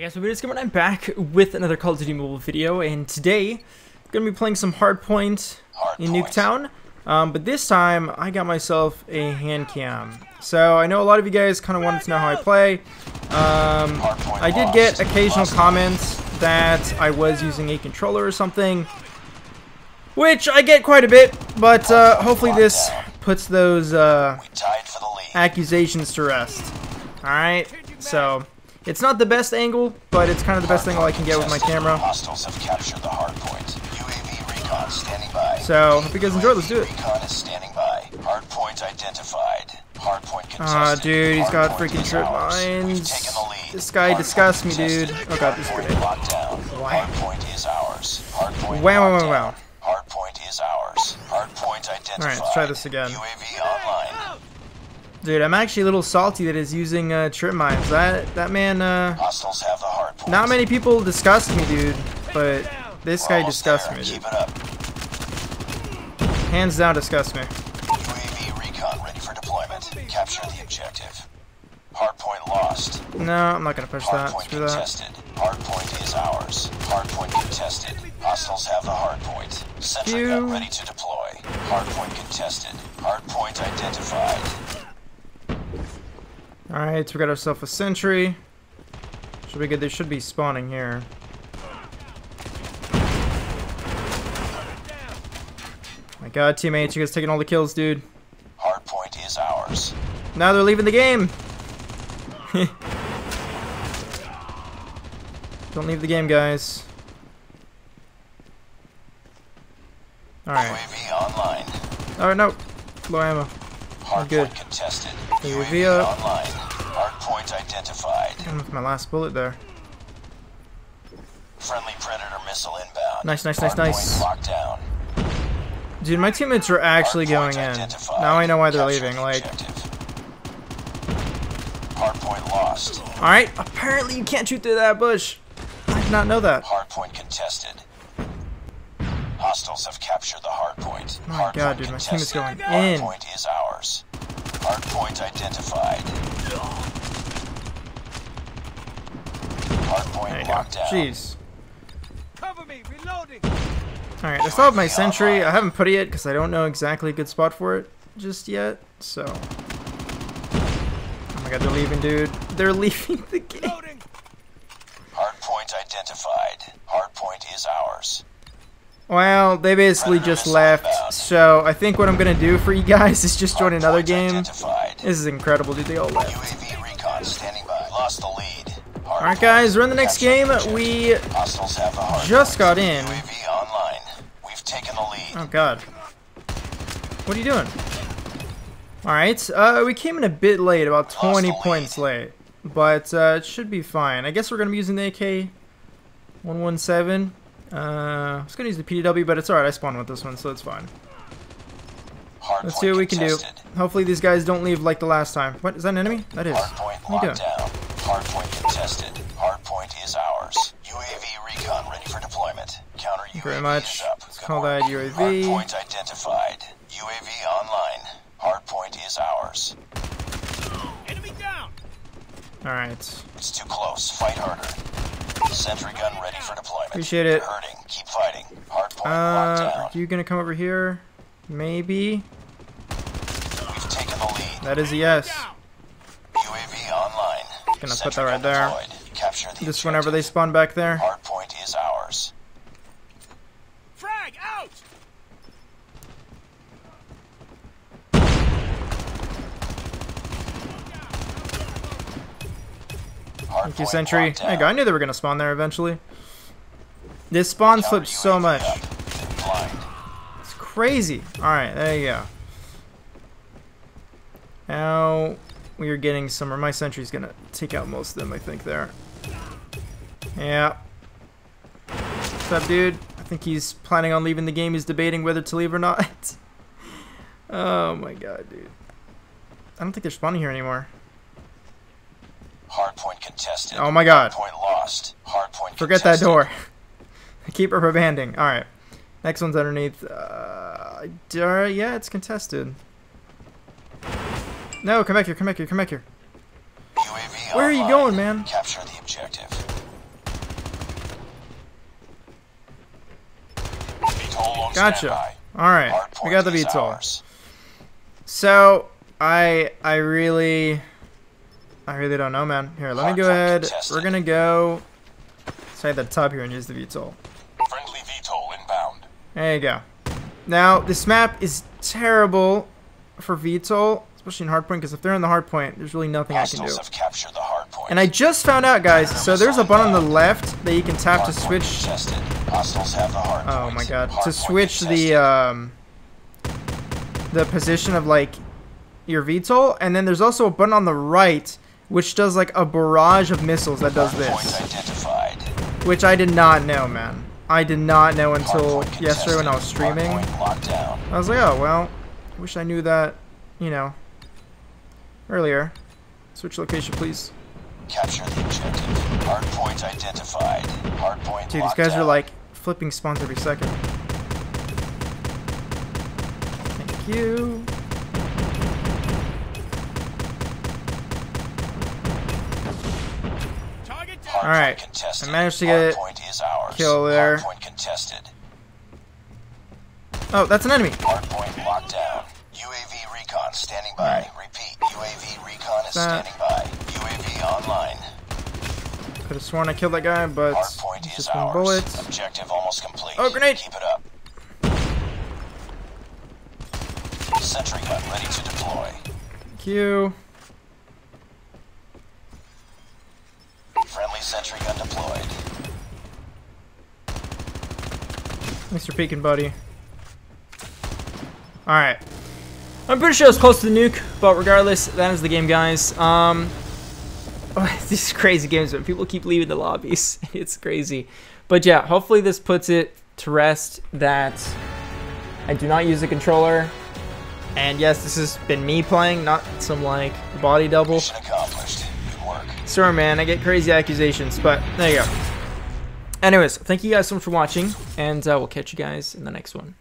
Hi guys, it's Gamer and I'm back with another Call of Duty Mobile video, and today, I'm going to be playing some Hardpoint in Nuketown, um, but this time, I got myself a hand cam. So, I know a lot of you guys kind of wanted to know how I play. Um, I did get occasional comments that I was using a controller or something, which I get quite a bit, but uh, hopefully this puts those uh, accusations to rest. Alright, so... It's not the best angle, but it's kind of the best angle I can get with my camera. Hostiles have captured the hard point. UAV recon standing by. So, hope you guys enjoy. Let's do it. Recon is standing by. Hard point identified. Hard point contested. Ah, dude, he's got freaking trip mines. taken the lead. This guy disgusts me, dude. Oh god, this grenade. point locked down. Wow. Hard point is ours. Hard point Wow, wow, wow, wow. Hard point is ours. Hard point identified. Alright, let's try this again. UAV online. Dude, I'm actually a little salty that he's using uh, trip mines. That that man, uh, Hostiles have the hard point. not many people disgust me, dude, but this We're guy disgusts there. me, dude. Keep it up. Hands down, disgusts me. UAV recon ready for deployment. Capture the objective. Hardpoint lost. No, I'm not gonna push that. Hardpoint Screw that. contested. Hardpoint is ours. Hardpoint contested. Hostiles have the hardpoint. Sentry gun ready to deploy. Hardpoint contested. Hardpoint identified. Alright, so we got ourselves a sentry. Should be good. They should be spawning here. My god, teammates, you guys taking all the kills, dude. Hardpoint is ours. Now they're leaving the game. Don't leave the game, guys. Alright. Alright, no. Low ammo. Hardpoint good. contested. UAV up. Hardpoint identified. Damn, with my last bullet there. Friendly Predator missile inbound. Nice, nice, nice, nice. Dude, my teammates are actually going in. Now I know why they're leaving. Like. Hardpoint lost. alright. Apparently you can't shoot through that bush. I did not know that. Hardpoint contested. Hostiles have captured the hardpoint. My hardpoint God, dude, my team is going in. Hardpoint is ours. Hardpoint identified. Hardpoint There you go. locked down. Jeez. Cover me, reloading. Alright, I still have my sentry. I haven't put it yet because I don't know exactly a good spot for it just yet. So. Oh my god, they're leaving, dude. They're leaving the game. Loading. Hardpoint identified. Hardpoint is ours. Well, they basically just left. So I think what I'm gonna do for you guys is just join another game. This is incredible, dude. They all left. Alright, guys, we're in the next game. We just got in. Oh god. What are you doing? Alright, uh, we came in a bit late, about 20 points late. But, uh, it should be fine. I guess we're gonna be using the AK-117. Uh, I was gonna use the PDW, but it's alright, I spawned with this one, so it's fine. Hardpoint Let's see what we can do. Hopefully these guys don't leave like the last time. What, is that an enemy? That is. Hardpoint What are you locked doing? down. Hardpoint contested. Hardpoint is ours. UAV recon ready for deployment. Counter UAV very much. Let's Good call work. that UAV. Hardpoint identified. UAV online. Hardpoint is ours. Enemy down. Alright. It's too close. Fight harder. Sentry gun ready for deployment. Appreciate it. Hurting. Keep fighting. Hardpoint Uh, locked down. are you gonna come over here? Maybe? We've taken the lead. That is a yes. UAV online. Gonna put that right there. deployed. Capture the Just whenever they spawn back there. Hardpoint is ours. Frag out. Thank you, Sentry. There you go. I knew they were gonna spawn there eventually. This spawn flips so much. It's crazy. Alright, there you go. Now we are getting some, or my sentry's gonna take out most of them, I think, there. Yeah. What's up, dude? I think he's planning on leaving the game. He's debating whether to leave or not. oh my god, dude. I don't think they're spawning here anymore. Hardpoint contested. Oh my god. Hardpoint lost. Hardpoint Forget contested. that door. I keep banding. Alright. Next one's underneath. Uh, uh, yeah, it's contested. No, come back here, come back here, come back here. UAV Where are you going, man? Capture the objective. Gotcha. Alright, we got the VTOLs. So, I I really I really don't know, man. Here, let me go ahead. contested. We're gonna go inside the tub here and use the VTOL. Friendly VTOL inbound. There you go. Now this map is terrible for VTOL, especially in hardpoint, because if they're in the hardpoint, there's really nothing I can do. Hostiles have captured the hardpoint. And I just found out, guys. So there's a button on the left that you can tap to switch. Hostiles have the hardpoint. Oh my god, to switch contested. the um the position of like your VTOL, and then there's also a button on the right which does like a barrage of missiles that does this, which I did not know, man. I did not know until yesterday when I was streaming. Down. I was like, oh well, I wish I knew that, you know, earlier. Switch location, please. Capture the objective. Hardpoint identified. Hardpoint Dude, these guys are like flipping spawns every second. Thank you. Hardpoint Alright, contested. I managed to get Hardpoint is ours. kill there. Hardpoint contested. Oh, that's an enemy. Hardpoint locked down. UAV recon standing by. Alright. Repeat. UAV recon is That- standing by. UAV online. Could have sworn I killed that guy, but Hardpoint it's is just one bullet. Objective almost complete. Oh, grenade! Keep it up. Sentry gun ready to deploy. Thank you. Sentry gun deployed. Thanks for peeking, buddy. Alright. I'm pretty sure it's close to the nuke, but regardless, that is the game, guys. Um, these crazy games, but people keep leaving the lobbies. It's crazy. But yeah, hopefully this puts it to rest that I do not use a controller. And yes, this has been me playing, not some like body double. Work. Sorry, man, I get crazy accusations, but there you go. Anyways, thank you guys so much for watching, and uh, we'll catch you guys in the next one.